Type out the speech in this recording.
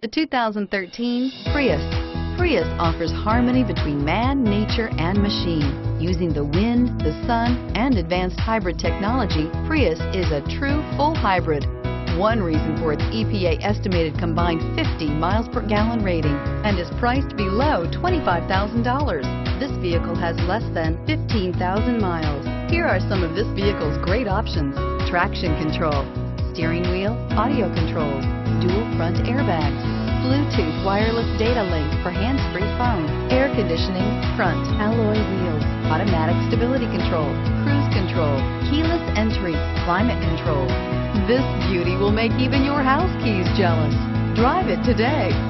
The 2013 Prius. Prius offers harmony between man, nature, and machine. Using the wind, the sun, and advanced hybrid technology, Prius is a true full hybrid. One reason for its EPA estimated combined 50 miles per gallon rating and is priced below $25,000. This vehicle has less than 15,000 miles. Here are some of this vehicle's great options. Traction control, steering wheel, audio controls, dual front airbags, Bluetooth wireless data link for hands-free phone, air conditioning, front alloy wheels, automatic stability control, cruise control, keyless entry, climate control. This beauty will make even your house keys jealous. Drive it today.